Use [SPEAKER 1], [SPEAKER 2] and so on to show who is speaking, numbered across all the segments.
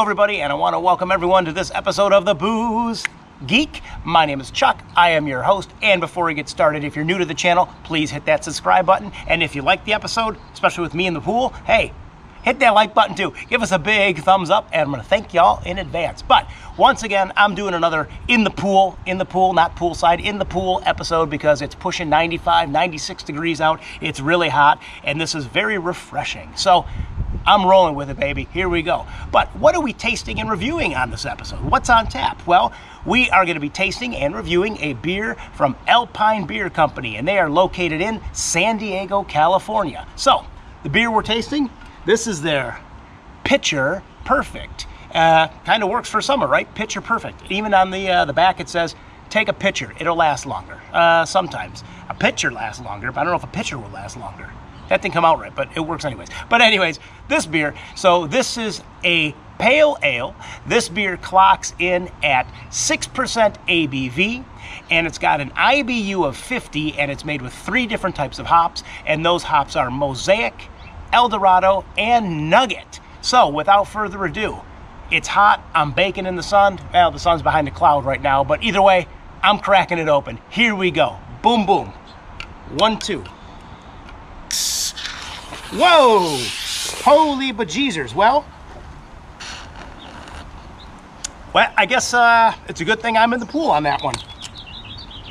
[SPEAKER 1] Hello, everybody, and I want to welcome everyone to this episode of The Booze Geek. My name is Chuck. I am your host. And before we get started, if you're new to the channel, please hit that subscribe button. And if you like the episode, especially with me in the pool, hey, hit that like button too. Give us a big thumbs up, and I'm going to thank y'all in advance. But once again, I'm doing another in the pool, in the pool, not poolside, in the pool episode because it's pushing 95, 96 degrees out. It's really hot, and this is very refreshing. So I'm rolling with it, baby. Here we go. But what are we tasting and reviewing on this episode? What's on tap? Well, we are going to be tasting and reviewing a beer from Alpine Beer Company, and they are located in San Diego, California. So, the beer we're tasting, this is their Pitcher Perfect. Uh, kind of works for summer, right? Pitcher Perfect. Even on the uh, the back, it says, "Take a pitcher; it'll last longer." Uh, sometimes a pitcher lasts longer, but I don't know if a pitcher will last longer. That didn't come out right, but it works anyways. But anyways, this beer. So this is a pale ale. This beer clocks in at 6% ABV and it's got an IBU of 50 and it's made with three different types of hops and those hops are Mosaic, Eldorado, and Nugget. So without further ado, it's hot, I'm baking in the sun. Well, the sun's behind a cloud right now, but either way, I'm cracking it open. Here we go. Boom, boom. One, two. Whoa! Holy bejeezers. Well, well, I guess uh, it's a good thing I'm in the pool on that one.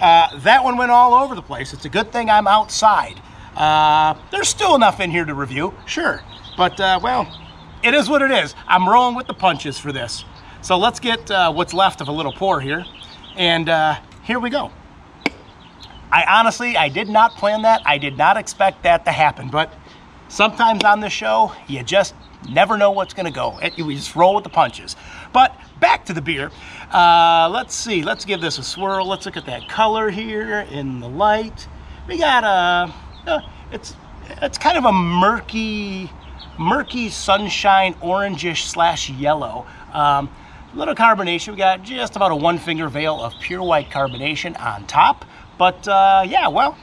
[SPEAKER 1] Uh, that one went all over the place. It's a good thing I'm outside. Uh, there's still enough in here to review, sure. But, uh, well, it is what it is. I'm rolling with the punches for this. So let's get uh, what's left of a little pour here. And uh, here we go. I honestly, I did not plan that. I did not expect that to happen. But sometimes on this show, you just never know what's going to go. You just roll with the punches. But back to the beer. Uh, let's see. Let's give this a swirl. Let's look at that color here in the light. We got a. Uh, it's it's kind of a murky, murky sunshine orangish slash yellow. Um, little carbonation. We got just about a one finger veil of pure white carbonation on top. But uh, yeah, well,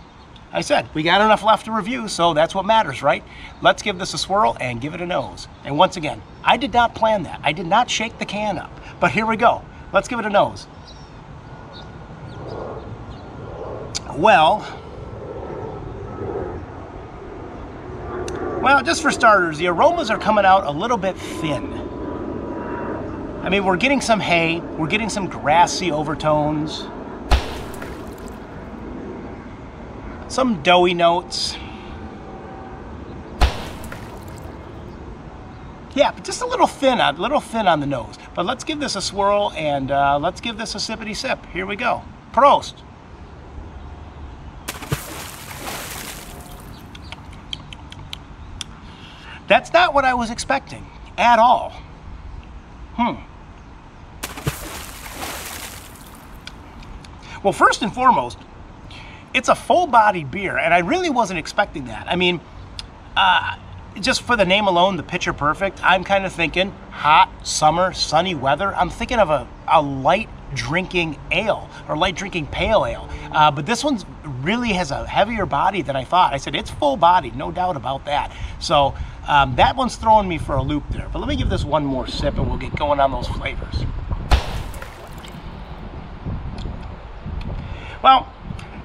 [SPEAKER 1] I said, we got enough left to review, so that's what matters, right? Let's give this a swirl and give it a nose. And once again, I did not plan that. I did not shake the can up. But here we go. Let's give it a nose. Well, well, just for starters, the aromas are coming out a little bit thin. I mean, we're getting some hay, we're getting some grassy overtones. Some doughy notes. Yeah, but just a little thin, a little thin on the nose. But let's give this a swirl and uh, let's give this a sippity sip. Here we go. Prost. That's not what I was expecting at all. Hmm. Well, first and foremost, it's a full-bodied beer, and I really wasn't expecting that. I mean, uh, just for the name alone, the Pitcher Perfect, I'm kind of thinking hot, summer, sunny weather. I'm thinking of a, a light drinking ale or light drinking pale ale. Uh, but this one really has a heavier body than I thought. I said it's full bodied, no doubt about that. So um, that one's throwing me for a loop there. But let me give this one more sip and we'll get going on those flavors. Well,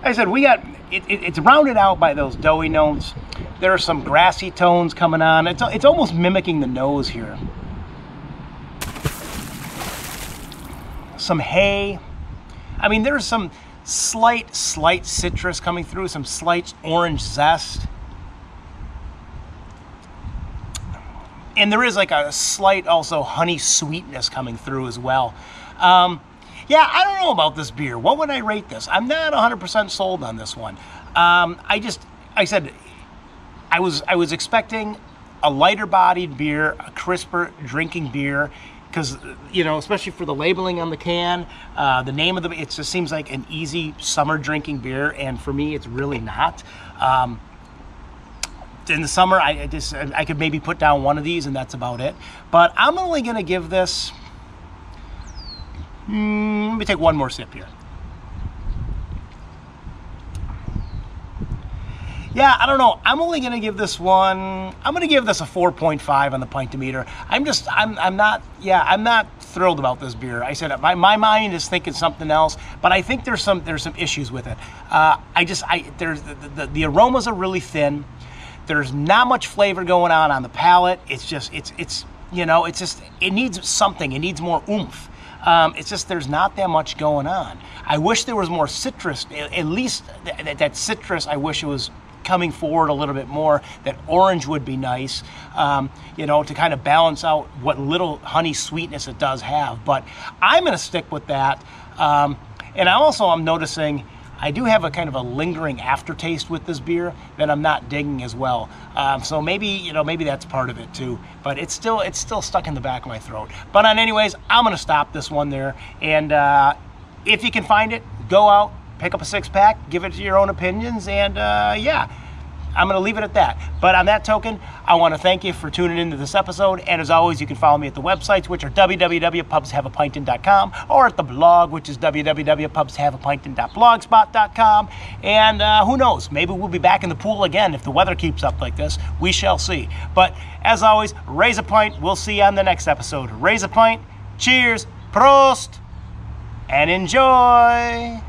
[SPEAKER 1] I said we got it, it, it's rounded out by those doughy notes. There are some grassy tones coming on. It's it's almost mimicking the nose here. Some hay. I mean, there's some slight, slight citrus coming through, some slight orange zest. And there is like a slight also honey sweetness coming through as well. Um, yeah, I don't know about this beer. What would I rate this? I'm not 100% sold on this one. Um, I just, I said, I was, I was expecting a lighter bodied beer, a crisper drinking beer, because you know, especially for the labeling on the can, uh, the name of the, it just seems like an easy summer drinking beer, and for me, it's really not. Um, in the summer, I, just, I could maybe put down one of these, and that's about it. But I'm only going to give this Mm, let me take one more sip here. yeah, I don't know. I'm only going to give this one. I'm going to give this a 4.5 on the pint meter. I'm just, I'm, I'm not. Yeah, I'm not thrilled about this beer. I said my, my mind is thinking something else, but I think there's some there's some issues with it. Uh, I just, I there's the, the, the aromas are really thin. There's not much flavor going on on the palate. It's just, it's, it's, you know, it's just, it needs something. It needs more oomph. Um, it's just there's not that much going on. I wish there was more citrus. At least that, that citrus, I wish it was coming forward a little bit more. That orange would be nice, um, you know, to kind of balance out what little honey sweetness it does have. But I'm going to stick with that. Um, and I also I'm noticing I do have a kind of a lingering aftertaste with this beer that I'm not digging as well. Um, so maybe you know maybe that's part of it too. But it's still it's still stuck in the back of my throat. But on anyways, I'm gonna stop this one there. And uh, if you can find it, go out, pick up a six pack, give it to your own opinions, and uh, yeah. I'm going to leave it at that. But on that token, I want to thank you for tuning into this episode. And as always, you can follow me at the websites, which are www.pubshaveapintin.com or at the blog, which is www.pubshaveapintin.blogspot.com. And uh, who knows, maybe we'll be back in the pool again if the weather keeps up like this. We shall see. But as always, raise a pint. We'll see you on the next episode. Raise a pint. Cheers. Prost. And enjoy.